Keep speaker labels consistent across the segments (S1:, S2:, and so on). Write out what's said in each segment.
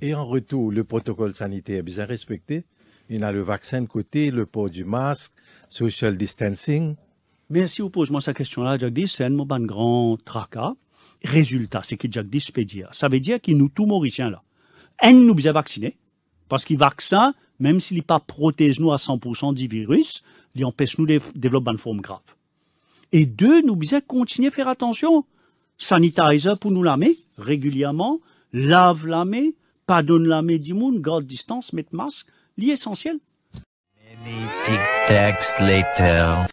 S1: Et en retour, le protocole sanitaire est bien respecté. Il y a le vaccin de côté, le port du masque, social distancing.
S2: Merci vous posez moi cette question-là, Jagdish. C'est un grand tracas. Résultat, c'est que Jagdish peut dire. Ça veut dire que nous, tous Mauriciens, là, un, nous bien vaccinés. Parce que vaccin, même s'il n'est pas protège nous à 100% du virus, il empêche nous de développer une forme grave. Et deux, nous bien continuer à faire attention. Sanitizer pour nous la régulièrement, lave la pardonne la main du monde, garde distance, mettre masque, l'essentiel.
S3: Many tic later.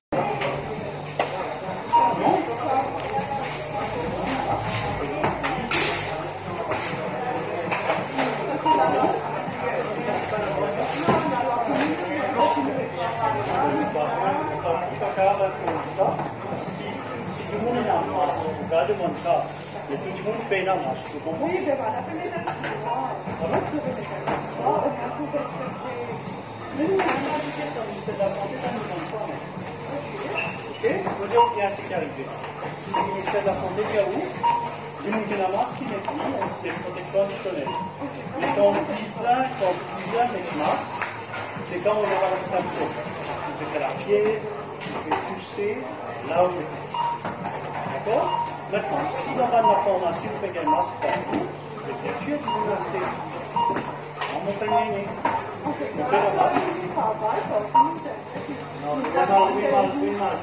S4: Regardez-moi ça. Et tout le monde paye la marche. Veux dire qu'il y a sécurité. Le ministère de la Santé, qui met des protections. Mais quand on quand on c'est quand on aura le. On peut faire la fièvre, on peut tousser, là où on est. D'accord Maintenant, si dans la formation, faites un masque partout, le tu es vous restez en montagne. On fait le masque. Non, oui, mal,